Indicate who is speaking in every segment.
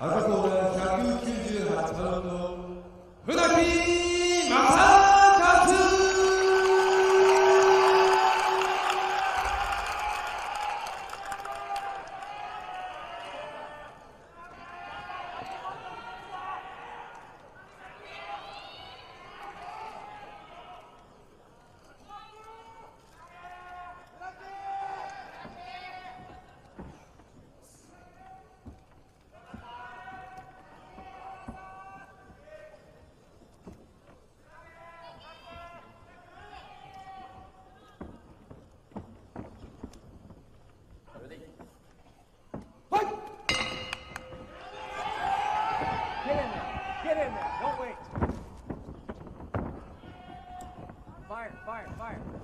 Speaker 1: Agora, Get in there. Get in there. Don't wait. Fire, fire, fire.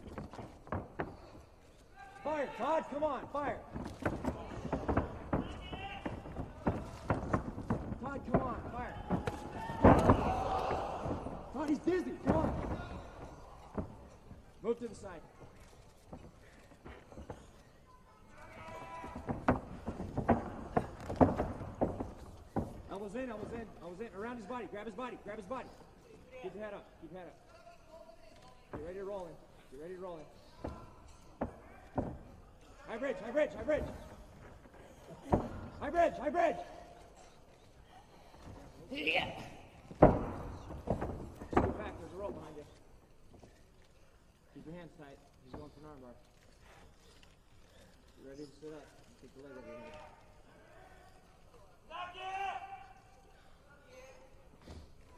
Speaker 1: Fire, Todd, come on, fire. Todd, come on, fire. Todd, he's dizzy, come on. Move to the side. Elbows in, elbows in, elbows in, around his body, grab his body, grab his body. Keep your head up, keep your head up. Get ready to roll in. Get ready to roll in. High bridge, high bridge, high bridge. High bridge, high bridge. Yeah. Scoot back, there's a rope behind you. Keep your hands tight. He's going for an armbar. Get ready to sit up. Take the leg over your head.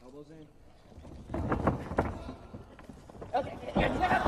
Speaker 1: Elbows in.
Speaker 2: Showtime.